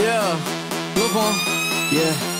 Yeah, look on. Yeah.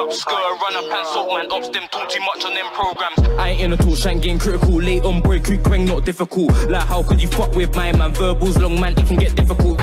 Pull up, skirt, run up and salt, man. Ops, them too, too much on them programs. I ain't in a tool, shank getting critical. Late on boy, creek, crank, not difficult. Like, how could you fuck with my man? Verbals long, man, it can get difficult.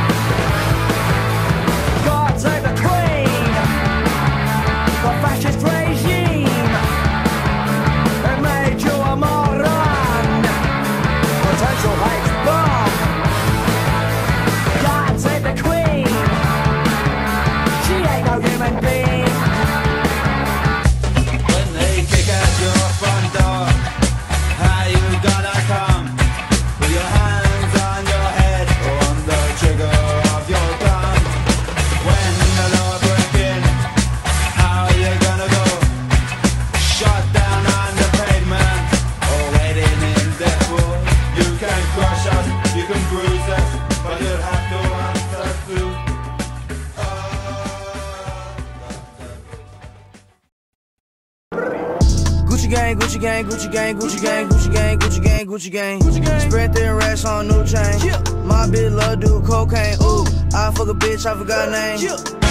Gucci gang, Gucci gang, Gucci gang, Gucci gang, Gucci gang, Gucci gang. Gucci gang. Spread thin racks on new chain. Yeah. My bitch love do cocaine. Ooh, I fuck a bitch, I forgot name. Yeah.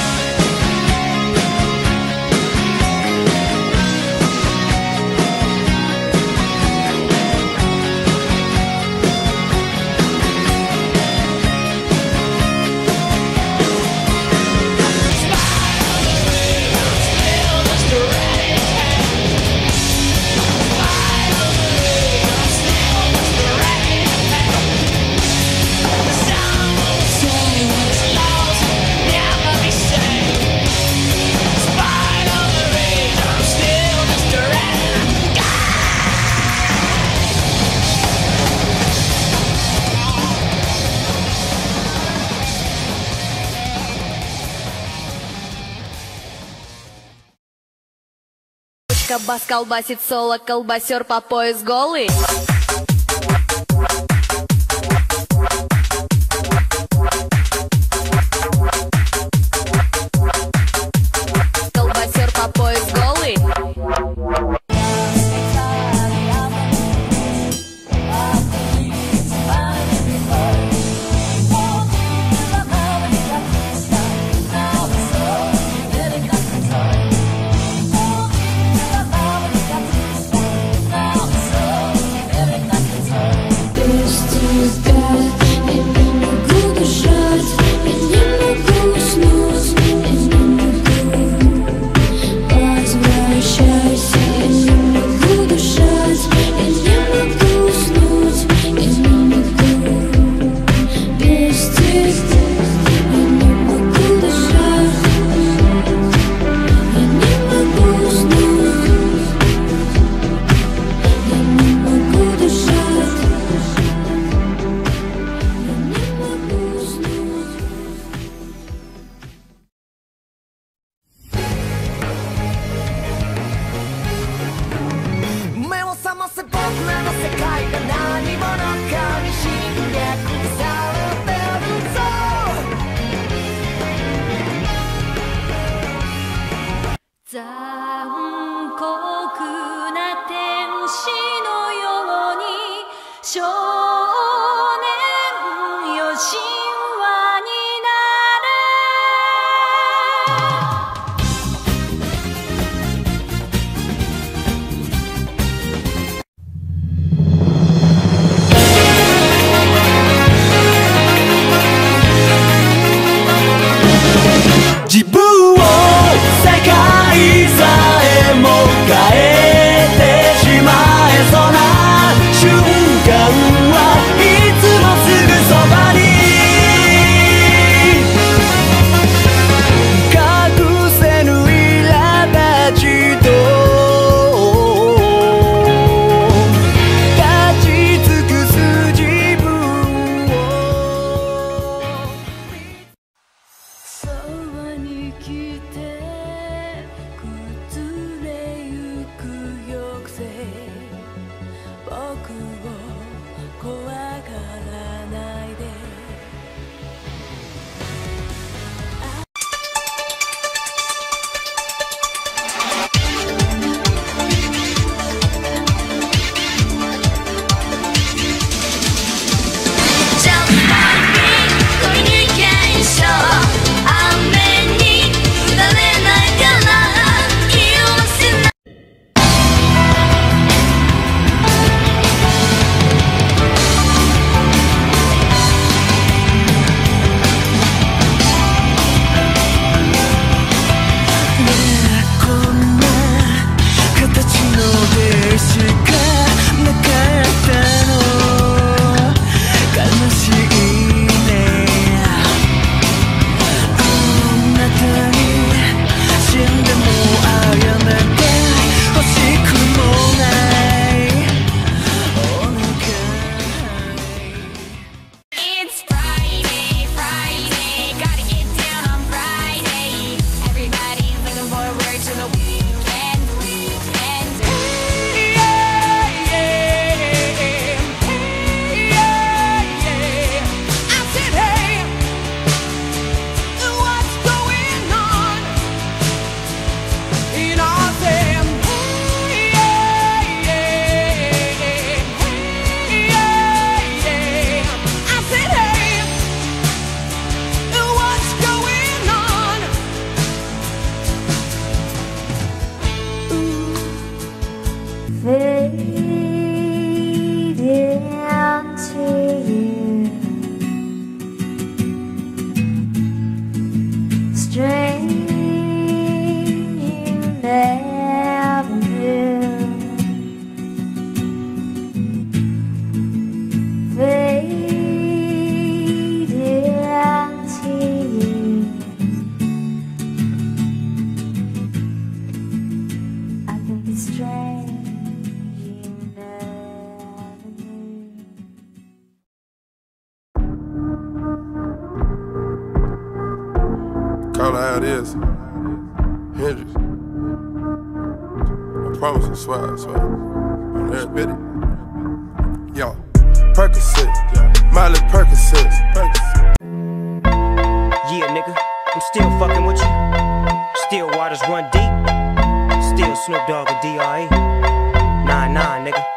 Бас колбасит соло, колбасер по пояс голый.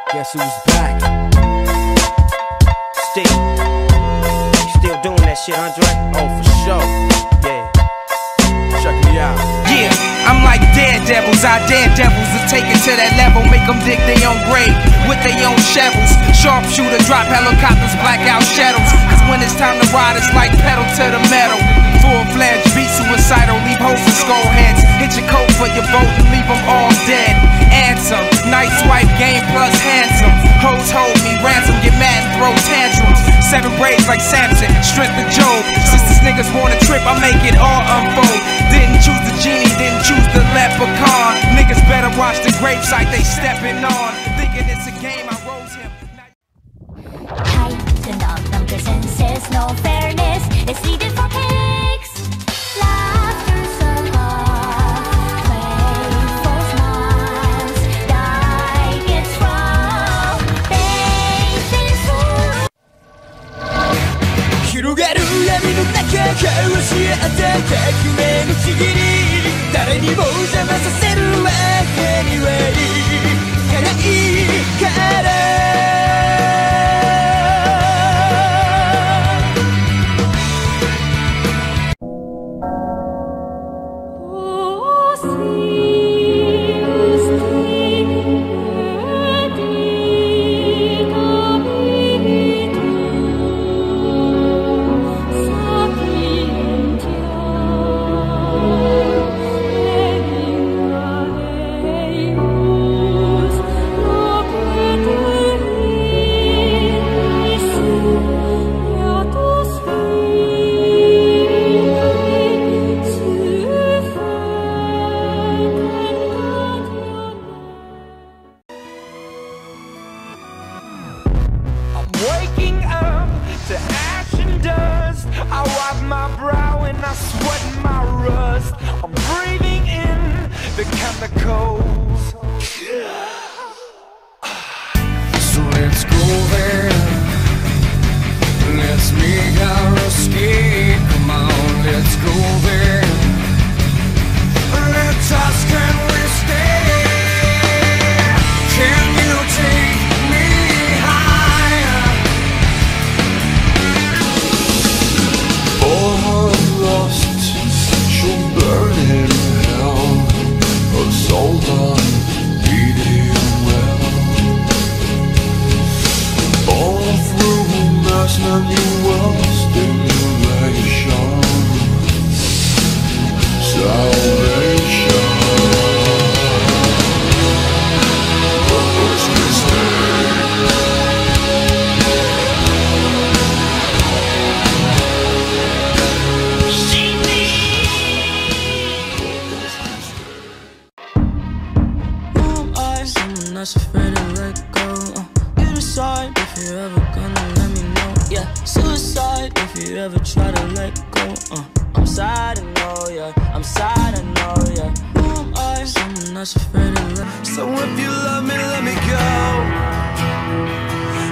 Guess who's back? Still. Still doing that shit, Andre? Oh, for sure. Yeah. Check me out. Yeah, I'm like daredevils. Our daredevils are taken to that level. Make them dig their own grave with their own shovels. Sharpshooter, drop helicopters, blackout shadows. Cause when it's time to ride, it's like pedal to the metal. Full fledged, beat suicidal, leave hoes and skull heads. Hit your coat for your vote and leave them all dead. Nice swipe, game plus handsome. Hoes hold me, ransom, get mad throw tantrums. Seven braids like Samson, strength of Job. Since these niggas want a trip, I make it all unfold. Didn't choose the genie, didn't choose the leprechaun. Niggas better watch the gravesite they stepping on. Thinking it's a game, I rose him. Heightened up number senses, no fairness is needed 誰にも邪魔させるわ let go. Uh, you decide if you're ever gonna let me know. Yeah, suicide if you ever try to let go. Uh, I'm sad, I know, yeah. I'm sad, I know, yeah. Who am I? Someone that's afraid to let So if you love me, let me go.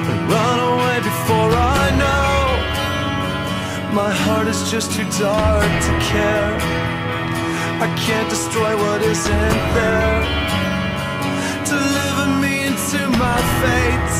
And run away before I know. My heart is just too dark to care. I can't destroy what isn't there. My fate.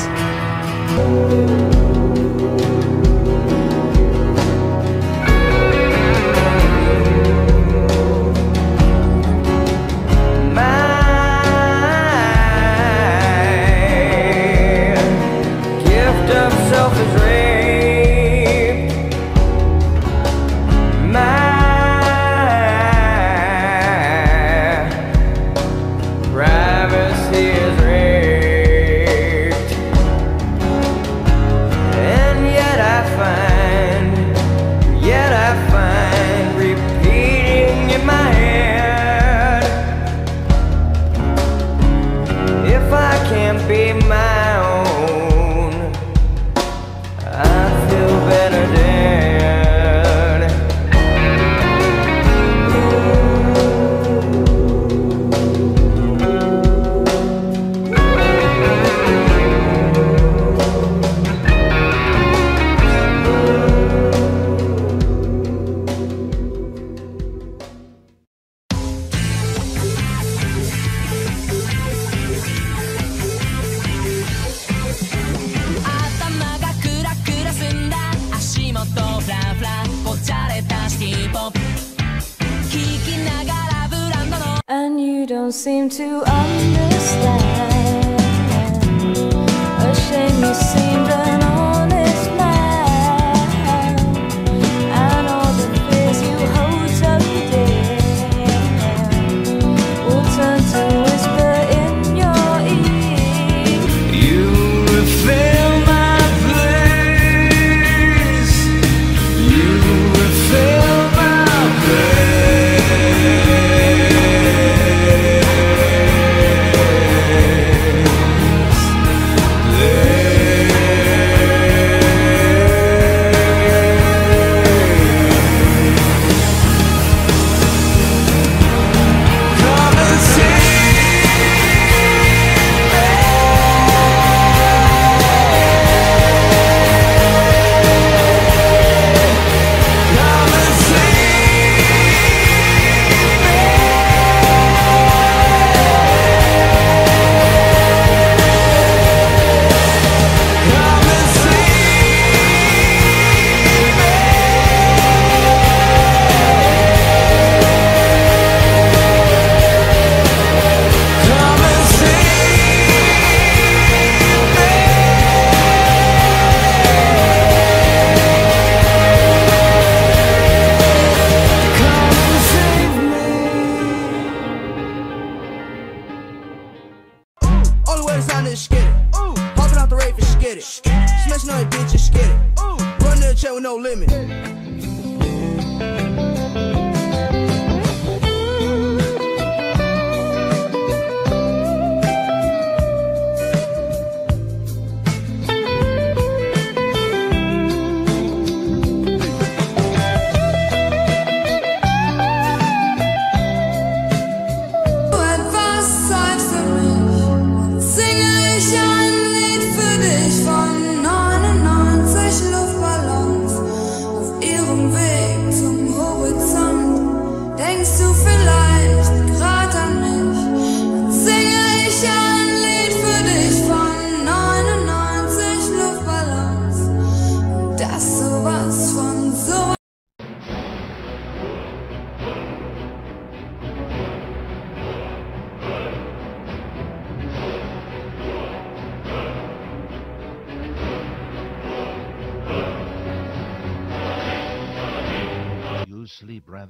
seem to understand.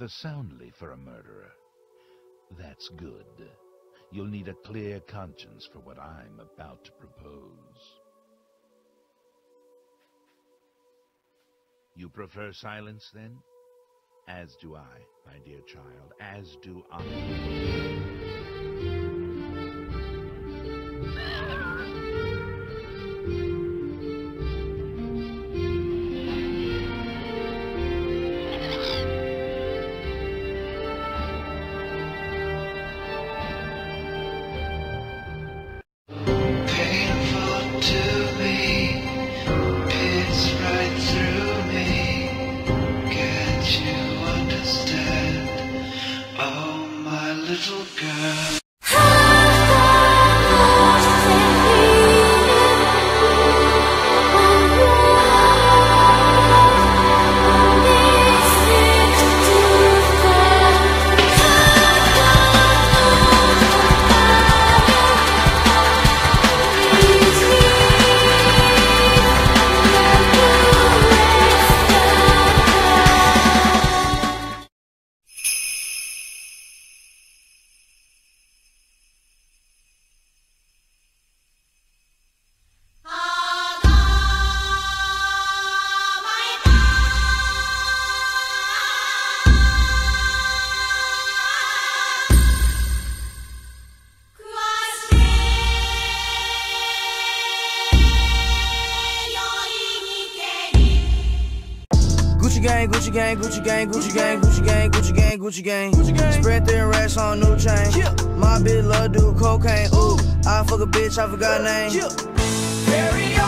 suffer soundly for a murderer. That's good. You'll need a clear conscience for what I'm about to propose. You prefer silence, then? As do I, my dear child, as do I. gang, Gucci gang, Gucci gang, Gucci gang, Gucci gang, Gucci gang. Gucci gang. Spread their racks on new chain. My bitch love do cocaine. Ooh, I fuck a bitch, I forgot name. Carry on.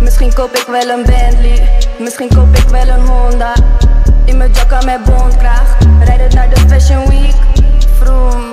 Misschien koop ik wel een Bentley, misschien koop ik wel een Honda. In mijn jacka met bondkraag, rijden naar de Fashion Week. Vroom,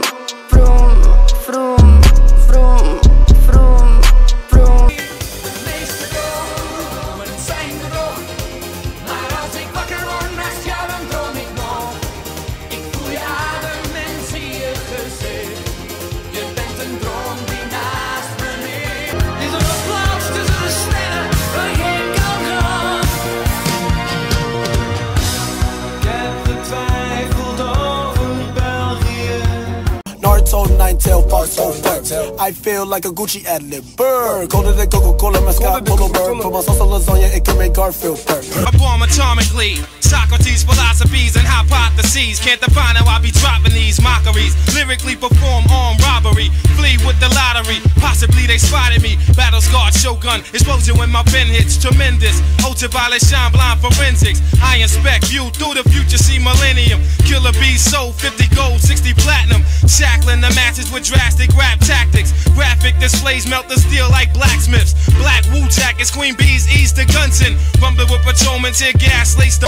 tail, part so burp. I feel like a Gucci ad lib. Burr, colder than Coca Cola, mascot, Polo Bird. Put my sauce on lasagna, it can make Garfield burp. Born atomically. Socrates' philosophies and hypotheses can't define how I be dropping these mockeries. Lyrically perform armed robbery, flee with the lottery. Possibly they spotted me. Battle scarred shogun, explosion when my pen hits tremendous. Ultraviolet shine blind forensics. I inspect view through the future, see millennium. Killa Bees sold 50 gold, 60 platinum. Shackling the matches with drastic rap tactics. Graphic displays melt the steel like blacksmiths. Black Wu jackets, Queen Bees ease the guns in. Rumbling with patrolmen, tear gas, lace the